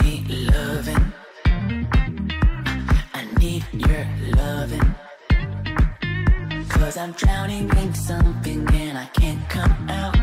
Need loving. I need your loving. Cause I'm drowning in something and I can't come out.